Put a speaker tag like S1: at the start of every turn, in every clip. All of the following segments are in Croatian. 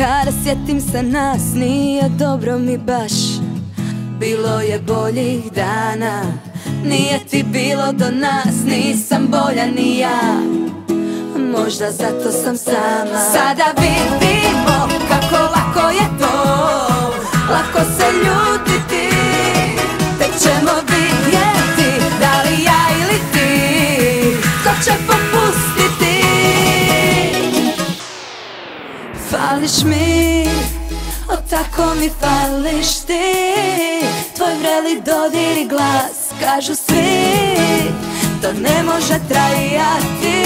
S1: Kada sjetim se nas nije dobro mi baš. Bilo je boljih dana Nije ti bilo do nas. Nisam bolja ni ja Možda zato sam sama. Sada vidimo kako lako je to. Lako se ljutiti Fališ mi O tako mi fališ ti. Tvoj vreli dodir i glas Kažu svi To ne može trajati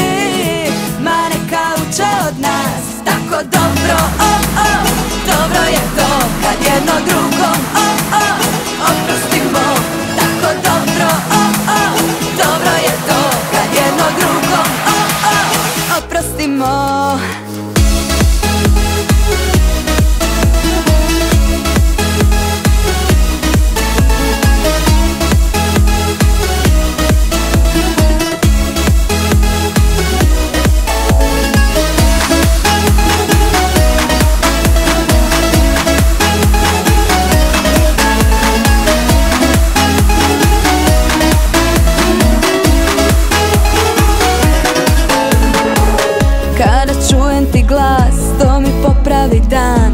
S1: to mi popravi dan.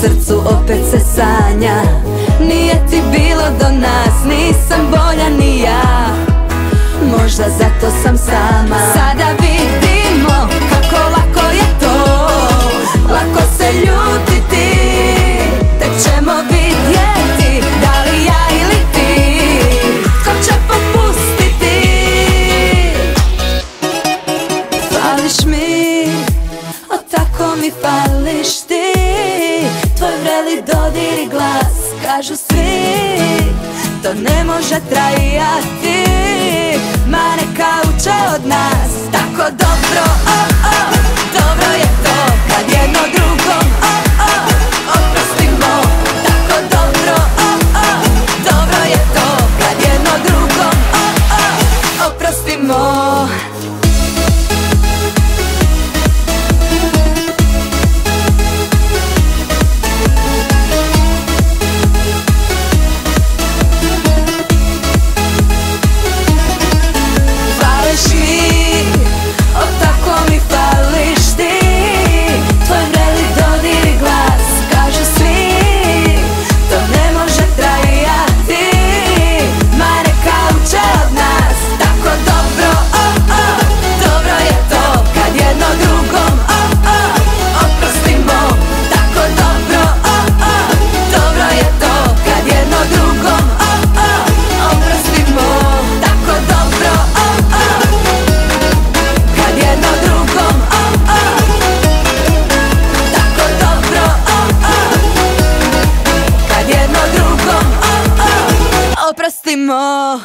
S1: Srcu opet se sanja. Nije ti bilo do nas, nisam bolja ni ja. Možda zato sam sama. Sada vidimo kako lako je to. Lako se ljutiti Tek ćemo vidjeti Da li ja ili ti. Ko će popustiti? Fališ mi, mi fališ ti Tvoj vreli dodir i glas, kažu svi. To ne može trajati, ma neka uče od nas more.